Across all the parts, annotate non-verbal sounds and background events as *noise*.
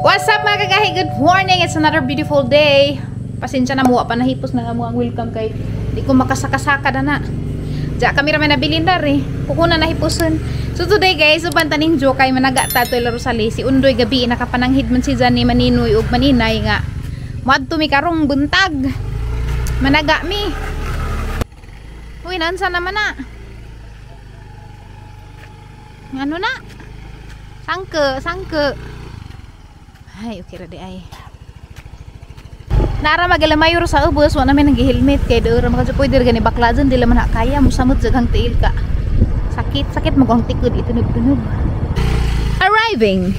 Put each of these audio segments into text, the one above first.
What's up mga kagahi? Good morning! It's another beautiful day. Pasensya na mo, pa nahipos na mo ang welcome kay di ko makasakasaka na na. Diya kami ramen nabilin dar eh. Kukuna nahipuson. So today guys, uban taning jo kay managa ta to laro sa Si undoy gabi nakapananghid man si Jani maninoy ug maninay nga. Madto mi karong buntag. Managa mi. Uy, nansa naman na. Ano na? Sangke, sangke. Ay, okay ra di ay. Nara magalamayor sa ubos, wala namin nag-helmet kay do ra maka pwede gani bakla dyan, di laman na kaya mo samot jagang tiil ka. Sakit, sakit mo kang tikod itunog-tunog. Arriving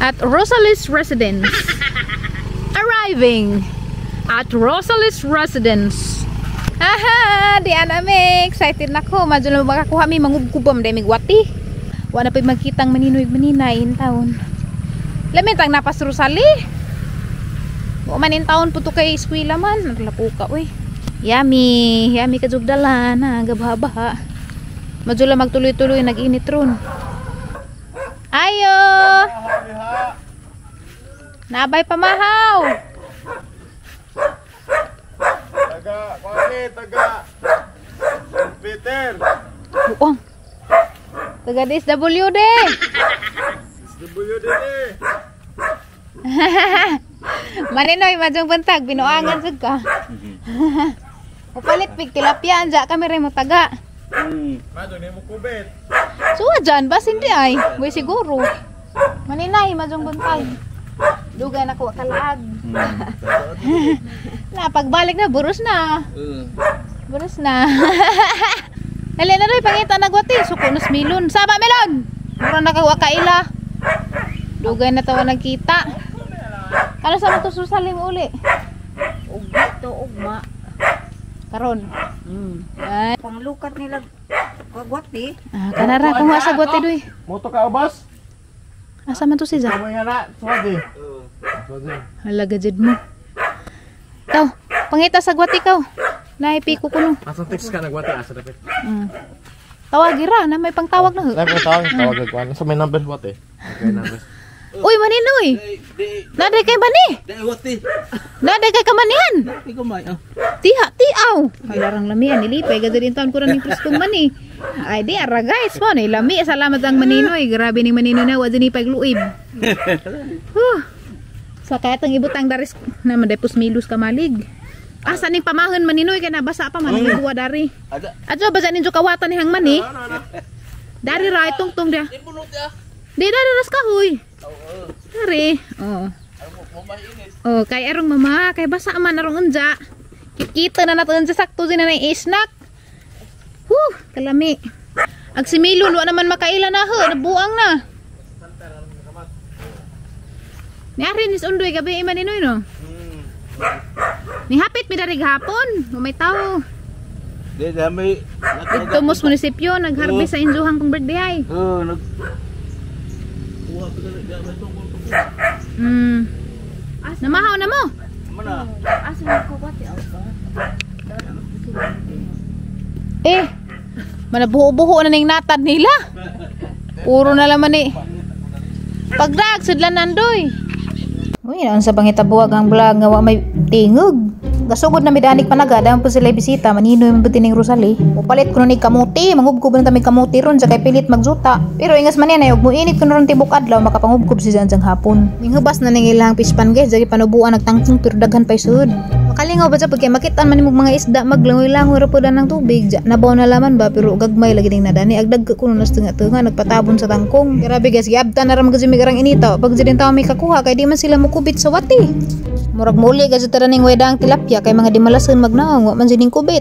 at Rosalie's residence. *laughs* Arriving at Rosalie's residence. Aha, di aname, excited na ko. Madyo na makakuha mi mangubkubam dahil migwati. Wala pa magkitang maninoy maninay in town. Lamitang napas Rosalie. O man in town po to kay eskwela man. Naglapo ka, uy. Yummy. Yummy ka jugdala na. Gabha-baha. Madyo lang magtuloy-tuloy. Nag-init ron. Ayo! Nabay pamahaw! Taga, kwani, taga. Peter. Buong. Taga DSWD. SWD. *laughs* Maninoy, madyong buntag. Binuangan sud ka. Upalit pig tilapia. Anja kami rin mo taga. Hmm. Mado, ni mo kubit. Suwa dyan, bas hindi ay. Boy siguro. Maninay, madyong buntag. Dugay na ko kalaag. *laughs* na, pagbalik na, buros na. *laughs* Buros na. Dali na rin, pangita nagwati. Suko na milon. Saba, melon! Mura na kawa kaila. Dugay na tawa nagkita. Kano sa mga susalim uli? Ugma to ugma. Karon. Mm. Ay. Panglukat nila kagwati. Ah, kanara kung sa gwati doy. Moto ka ubas? Asa man to si Zach? Kamay nga na, swadi. Swadi. Halaga jud mo. Kaw, pangita sa gwati kaw. Naipiko ko no. Asa text ka nagwati asa dapat. Mm. Tawagi na may pangtawag na. Live ko tawag, tawag ko. Ano sa may number what eh? Okay, number. Uy, maninoy. Naday kay. Dewati. Naday kay kamanihan. Ah. Tiha, tiaw. Ay, larang lami yan. Nilipay. Gado din taon ko rin yung mani. Ay, di, ara guys mo. Ni lami. Salamat ang maninoy. Grabe ni maninoy na. Wadyo ni pagluib. *laughs* Huh. Sa kaya tang ibutang daris na madepos milus kamalig. Asa ning pamahon maninoy kay nabasa pa man mm. dari. Ada. Adyo ba ninyo kawatan ni hang mani? *laughs* Dari ra itong tong dia. Ibunot ya. Di dari ras kahoy. Dari. Oh. Oh, kay erong mama, kay basa man arong unja. Kikita na nato unja sakto din na isnak. Huh, kalami. Ag similon wa naman makaila na ho, nabuang na. Ni Arin is undoy gabi iman inoy no. Ni hapit mi dari gahapon, may tao. Di dami. Dito mos munisipyo nagharvest sa injuhang kong birthday ay. Oh, nag Hmm. Namahaw na mo. Eh, manabuho-buho na ning natad nila. Puro na laman eh. Pagdag, sudlan nandoy. Uy, naan sa pangitabuwag ang vlog nga wa may tingog. Gasugod na midanig panaga, dahil po sila bisita, manino yung buti ning Rosalie. Upalit ko ni kamuti, mangubkob na tami kamuti ron, sa kay pilit magjuta. Pero ingas man yan, ay ug muinit ko ron tibok adlaw, makapangubkob si Janjang hapon. Ning hubas na ning ilang pispan guys, jagi panubuan nagtangking pero daghan pa sud. Makalingaw ba sa pagkay makitaan man mga isda, maglangoy-langoy ra po ng tubig. Ja, nabaw na laman ba, pero gagmay lagi ding nadani. Agdag ko na tunga-tunga, nagpatabon sa tangkong. Grabe guys, giabta na ra magazimi garang inita. Pag din tao may kakuha, kay di man sila mukubit sa wati. Murag muli kasi tara ning wedang tilapia kay mga di malason magnaong wa man sining kubit.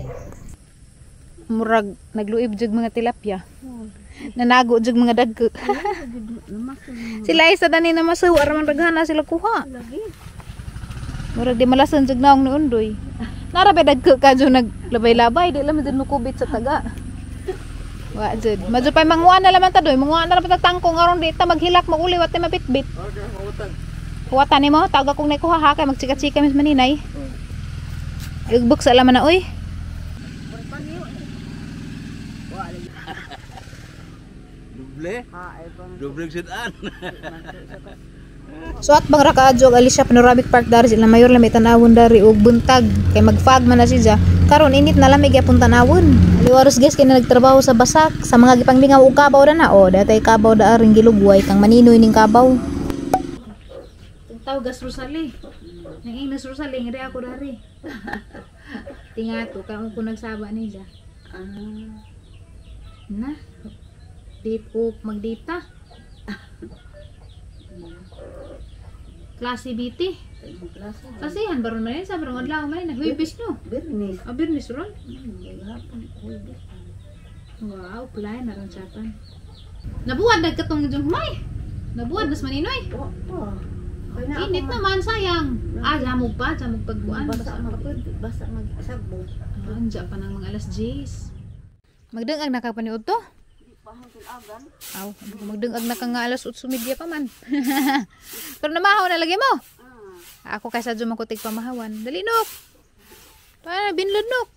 Murag nagluib jud mga tilapia. Nanago jud mga dagko. *laughs* sila isa dani na masuwa ra man daghana sila kuha. Murag di malason jud naong ni undoy. *laughs* Nara ba dagko ka jud naglabay-labay di lamang jud mukubit sa taga. *laughs* Wa jud. Madyo pay manguan na laman ta doy, manguan na laman ta tangkong aron di ta maghilak maguli wat mabitbit. Okay, mautan. Kuwatan ni mo, tawag akong naikuha ha, kay magchika-chika mis maninay. Igbuk sa laman na, uy. Duble. Ha ay bang Duble sidan. *laughs* So at bang rakaadyo og Alicia Panoramic Park dari sila mayor lami tanawon dari og buntag kay magfag man na siya. Karon init na lamig gyapon tanawon. Aliwaros guys kay na nagtrabaho sa basak sa mga gipanglingaw og kabaw na na. O datay kabaw da aring gilugway kang maninoy ning kabaw. Tawag gas Rosali. Nang Ines Rosali ngiri ako dari. Tingato kang ko nagsaba niya. Ah, Na. Date o magdita. Klase BT. Kasihan baron man yun sa barong adlaw man naghuibis no. Bernis. Abirnis ron. Hmm, may hapon. Huwag. Wow, kulay na ron siyapan. Nabuwad na katong yung humay. Nabuwad nas maninoy. Wapa. Init ma- naman sayang. Ah, jamog pa, jamog pagbuan. Basa Basa mag kapag. basa magsabo. Ah, Andiya pa ng mga alas 10. Magdungag na ka paniud to? Aw, magdungag na ka nga alas 8 media pa man. *laughs* Pero namahaw na lagi mo. Ah, Ako kaysa jumakutig pamahawan. Dali nok. Para binlod nok.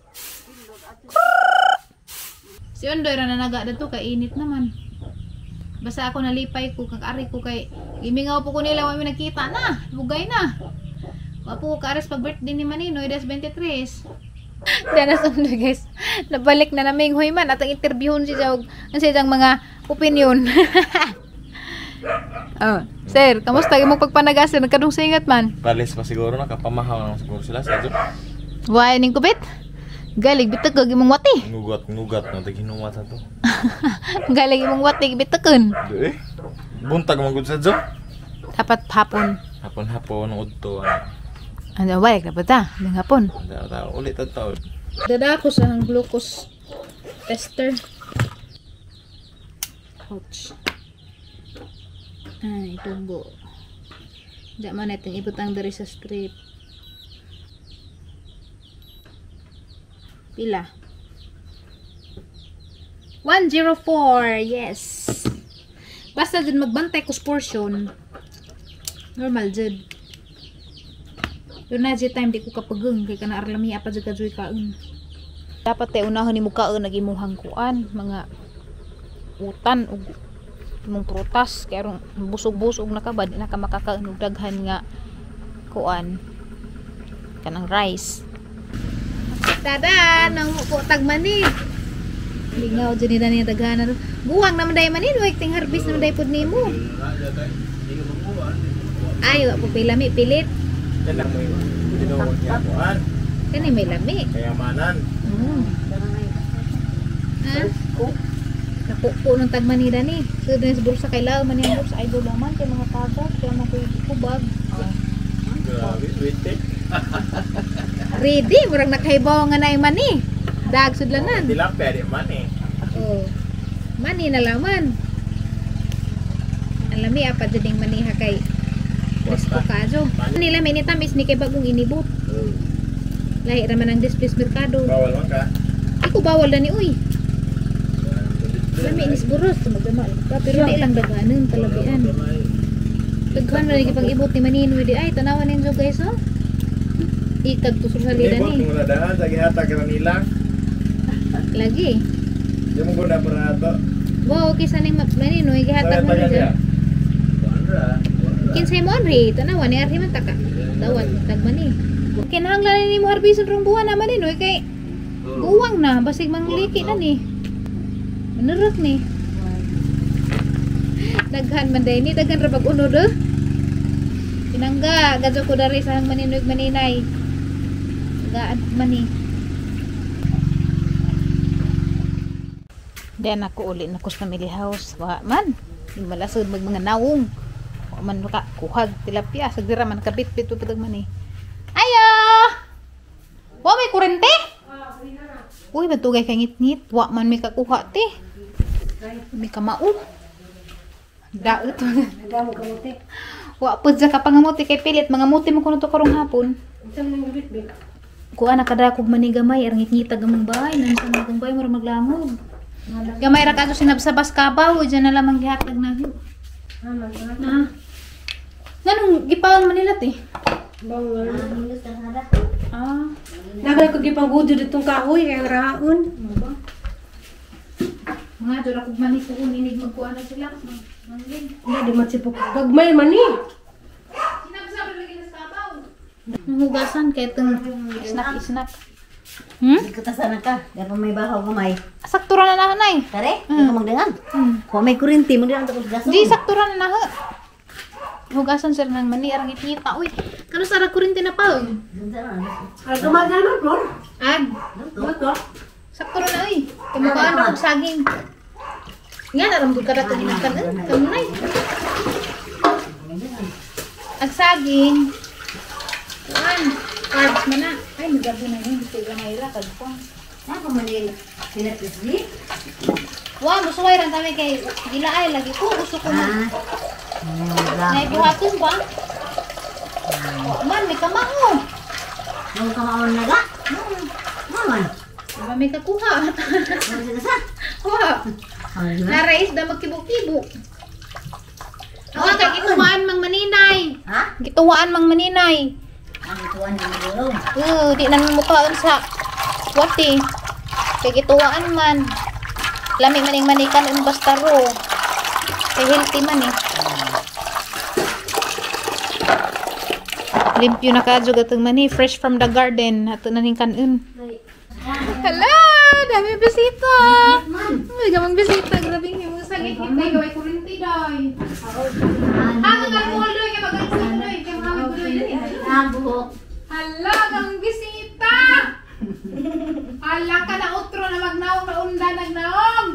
Si Ondoy ra na naga dato kay init naman. Basta ako nalipay ko kag ari ko kay gimingaw po ko nila wa mi nakita na. Bugay na. Wa po ko kares pag birthday ni Maninoy das 23. Dana sundo guys. Nabalik na naming hoy man at ang interviewon si Jog ang siyang mga opinion. *laughs* oh, sir, kamusta mo pagpanagasin nagkadung singat man? Palis pa siguro nakapamahaw naman siguro sila sa adyo. Why ning kubit? Galig bitag kag imong wati. Ngugat ngugat no taghinumat sa to. *laughs* Galig imong wati bitakon. Eh. Buntag man gud sa adyo. Dapat hapon. Hapon-hapon udto. Ano balik na ba ta? Ning hapon. Ada ta ulit at taon. Dada ko sa ang glucose tester. Ouch. Ay, tumbo. Diyan man natin ibutang dari sa strip. Pila? 104, yes. Basta dyan magbantay ko portion. Normal dyan. Yun na dyan time di ko kapagung kay kana arlami apa dyan ka dyan kaon. Dapat tayo unahon ni mo kaon nagimuhang kuan mga utan ug imong prutas kay aron busog-busog na ka ba di na ka makakaon nga kuan kanang rice. Tada, nang ko tagmani. Lingaw dyan nila niya daghanan. Buwang naman dahi manin, wag ting harvest naman dahi pud nimo. Ay, wa po pilami pilit. Kani may lami. Kayamanan. Mm. Ha? Napupo nung tagmanida ni. So, din sa bulsa kay Lao, man yung bulsa. Ay, doon naman kay mga tagat. Kaya mga kubag. Grabe, sweet eh. *laughs* Ready, murag nakaibaw nga na man ni. Dag sudlanan. Dilang pwede man eh. Oh. Mani na laman. Alami apa jading maniha kay Presko kajo. Nila may nitamis ni kay bagong inibot. Lahi raman ang displays merkado. Bawal man ka. Iko bawal na ni uy. Lami inis buros tumagamal ka pero di lang daganan talabian. Daghan na lagi pang ibot ni Maninoy di ay tanawan ninyo guys oh. Ikag to sa salida Ibot ni. mo na daan, sa gihatag ka nilang. Lagi. Di mo guna para ato. Wow, kisa ni Maninoy gihatag mo Tagan niya. niya. Wala. Kinsay mo Henry, tanawan ni Arhi man taka. Dawat tagman ni. Kinahanglan ni mo harbison rong buwan na Maninoy kay guwang na basig mangliki na ni. Manurok ni. Daghan man day ni daghan ra bag unod eh. Pinangga gadyo ko dari sa Maninoy ug maninay. Gaan man ni. Then ako uli na ko sa family house. Wa man. Malasod mag mga nawong. Wa man maka kuhag tilapia sa dira man kabit bit putag man ni. Ayo. Wa may kurente? Uy, batugay kay ngit-ngit. Wa man may kakuha te. May kamao. Daot. Wa pud sa kapangamuti kay pilit mga muti mo kuno to karong hapon. Isang nang bit-bit. Kuha na kadakog manigamay ar ngit-ngita gamang bahay nan sa mga bay mo maglangog. Gamay ra kadto sinabsabas kabaw diyan na lamang gihatag na. Na. Nganong gipawang Manila te? Bawal. Minus na hada. Ah. Nagal ko gipang gudo ditong kahoy kaya raon. Mga dura kog mani ko uninig magkuha na sila. Mangin. Hindi di matsipok. Gagmay man ni. Hugasan kay itong snack-snack. Hmm? Katasan ka. Dapat may bahaw kamay. Saktura na na nay. Kare, ikaw magdangan. Hmm. Kung may kurinti ang tapos gaso. Di saktura na na. Hugasan sir ng mani arang itita. Uy, kano sa kurinti na pa? Ay, gumagal mo, Flor. Ag, Bago. saktura na uy. Kamukaan na kong saging. Nga naram ko kada tong inakan eh. Kamu nay. Ag saging. Kuan, carbs man na. Ay, nagabo na yun. Gusto ka na ila. Kagpong. Ako man din. Pinatis di. Wow, gusto ko rin kami kay gila ay lagi ko. Gusto ko mag... Ah. Naibuhaton ba? Man, may kamaho. Nung kamaon na ga. Naman. Diba may kakuha? *laughs* Ano? Wow. Ano? Na-raise na magkibok-kibok. Awa kay gituwaan mang maninay. Ha? Gituwaan mang maninay. Gulong. Uh, di na mukhaan sa wati. Kay gituwaan man. Lami maning manikan un basta ro. Kay healthy man eh. Limpyo na kadyo gatong mani. Fresh from the garden. Ato na ning kanon. Hala! Dami bisita! May gamang bisita. Grabe yung mga sagit. May gaway kurinti doy. Hanggang alcohol Buhok. Hala, kang bisita! Hala ka na utro na magnaong na unda nagnaong!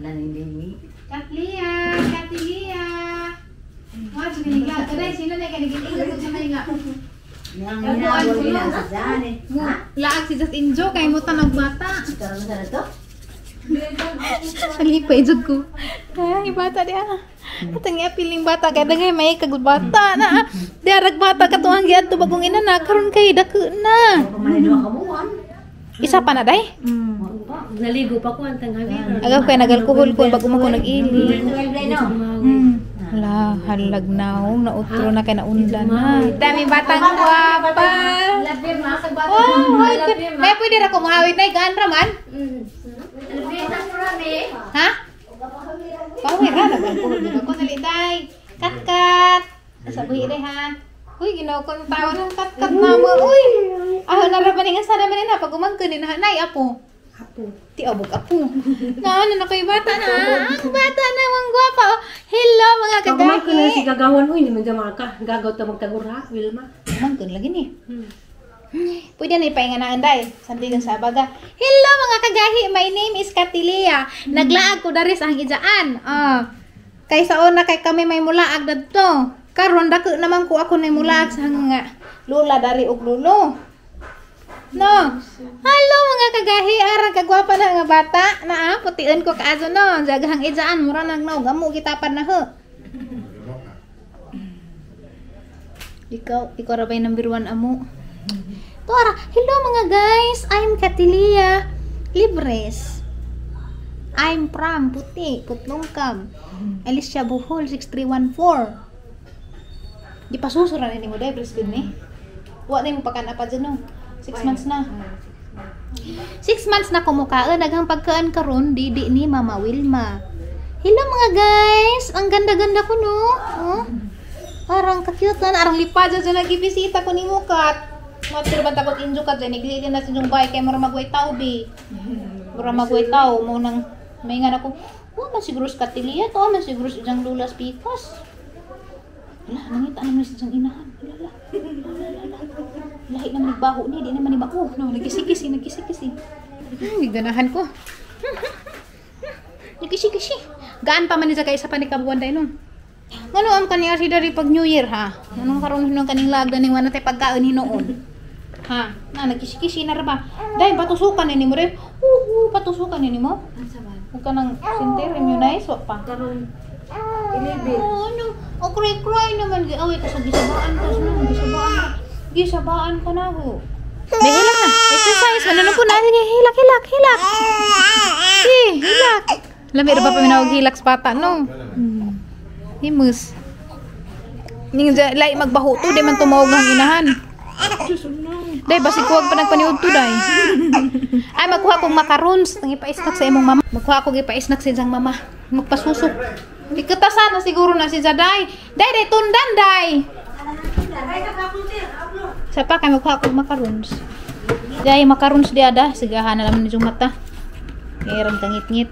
Ano na hindi Katlia! Katilia! Mga siniga. Kanay, sino na kanigiligan ko sa? Yang ang sadyan eh. Mo, laag si Just Injo, kay mo tanong bata. Karoon sa to? Salipay jud ko. Ay, bata di ah. Atang piling bata kay dagay may kag bata na. Di arag bata ka tuang giadto bagong ina na karon kay dako na. Isa pa na day. Naligo pa ko ang tanghali. Agaw kay nagalkohol ko bago mo ko nag-ili. Hmm. Hala, halag naong nautro na kay naunda na. Dami batang guwapa. Labir na sa bata. Oh, ay, may pwede ra ko mahawit na gaan raman. Labir na sa rami. Ha? Pawir ra nagalkohol dito ko naliday. Kat kat. Sabi day ha. Uy, ginaw ko ng tao ng kat kat na mo. Uy. Ah, naraman nga sana man na pag umangkin na nay apo. Apo. Ti abog apo. Na ano na kay bata na. Ang bata na mang gwapa. oh. Hello mga Pagumay ko na si kagahi. gagawan, uy, naman dyan ka. Gagaw ta magtagura, Wilma. Mangkin lagi ni. Hmm. Pwede na ipahinga na anday. Sandigan sa baga. Hello mga kagahi, my name is Katilia. Naglaag ko dari sa hangidaan. Ah. Kay sa una kay kami may mulaag dadto. Karon dako naman ko ako nay mulaag sa hanga lula dari og lulo. No. Hello mga kagahi, arang kagwapa na nga bata. Na ah, putian ko kaazo no. Jagahang ijaan mura nang no gamo gitapan na ho. Ikaw, ikaw ra ba yung number one amo? Tora, hello mga guys! I'm Katilia Libres. I'm from Puti, Putlongkam. Alicia Buhol, 6314. Di pa susura na ni mo dahil breastfeed ni. Wa na pakan apa dyan no? Six months na. Six months na kumukaan. Naghang pagkaan karon di di ni Mama Wilma. Hello mga guys! Ang ganda-ganda ko no? Oh? Parang ka-cute na. Arang lipa dyan sa nagibisita ko ni Mukat. Matir ba takot injo ka dyan. Iglili na sa inyong bahay kay mura magway tao bi. Mura magway tao. Mo nang may nga na ko. Oh, man siguro sa katiliya to. Man siguro sa inyong lulas pikas. Wala, nangita naman sa inyong inahan. Wala, wala. Wala, wala, wala. Lahi naman nagbaho ni. Di naman ni mao. No, nagkisi-kisi, nagkisi-kisi. Hmm, ganahan ko. *laughs* Nagkisi-kisi. Gaan pa man ni sa kaisa pa ni kabuan dahil nun. Ngano am kaniya si dari pag New Year ha? Anong karon hinong kaning lagda ning wala tay pagkaon hinoon? Ha? Na nagkisi-kisi na ra ba? Dai patusukan ni mo rin. Uh, patusukan ni mo. Huwag ka nang sinter immunize wa pa. Karon, Oh, ano? O cry cry naman away ka sa gisabaan ka sa gisabaan ka. Gisabaan ka na ho. May hilak na. Exercise. Ano na po na? Sige, hilak, hilak, hilak. Sige, hilak. Lamig ra ba pa minawag hilak sa bata, no? Hmm. Himus. Ning lai magbaho to, di man tumawag ang inahan. Dai basi kuwag pa nagpaniud to dai. *laughs* Ay magkuha kong macarons, nang ipa-snack sa imong mama. Magkuha ko ipa-snack sa isang mama. Magpasusok. Ikatasan na siguro na si Zaday. Dai dai tundan dai. Ay, ka kapultir. Upload. Sa pa kay maghakog macarons. Dahil macarons di ada, sigahan na naman ni mata. Kaya kangit-ngit.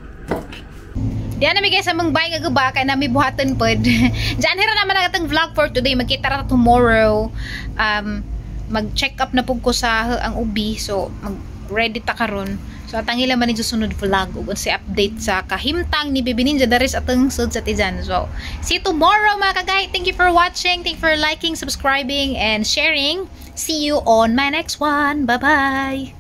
Diyan na guys among bay nga gaba kay nami buhaton pod. *laughs* Diyan hira naman ang atong vlog for today. Magkita ra tomorrow. Um mag-check up na pug ko sa ang ubi. So mag ready ta karon. So atang ila man sunod vlog ug si update sa kahimtang ni Bibi Ninja daris atong sud sa tijan. So see you tomorrow mga kagay. Thank you for watching. Thank you for liking, subscribing and sharing. See you on my next one. Bye-bye.